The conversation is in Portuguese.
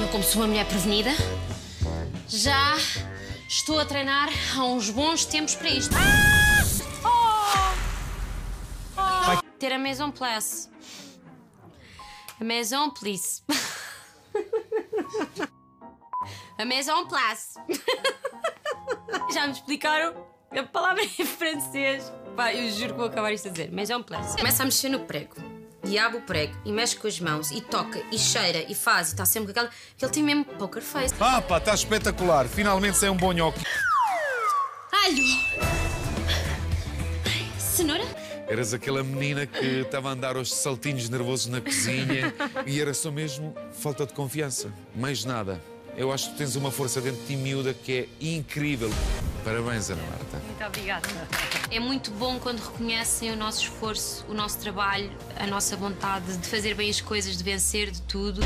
Eu, como sou uma mulher prevenida, já estou a treinar há uns bons tempos para isto. Ah! Oh! Oh! Ter a Maison Place. A Maison Place. A Maison Place. Já me explicaram a palavra em francês. Pá, eu juro que vou acabar isto a dizer. Maison Place. Começa a mexer no prego. E abre o prego e mexe com as mãos e toca e cheira e faz e está sempre com aquela. Ele tem mesmo poker face. Ah, pá, está espetacular. Finalmente sem um bom nhoque. Alho! Cenoura? Eras aquela menina que estava a andar aos saltinhos nervosos na cozinha e era só mesmo falta de confiança. Mais nada. Eu acho que tens uma força dentro de ti miúda que é incrível. Parabéns, Ana Marta. Muito obrigada. É muito bom quando reconhecem o nosso esforço, o nosso trabalho, a nossa vontade de fazer bem as coisas, de vencer de tudo.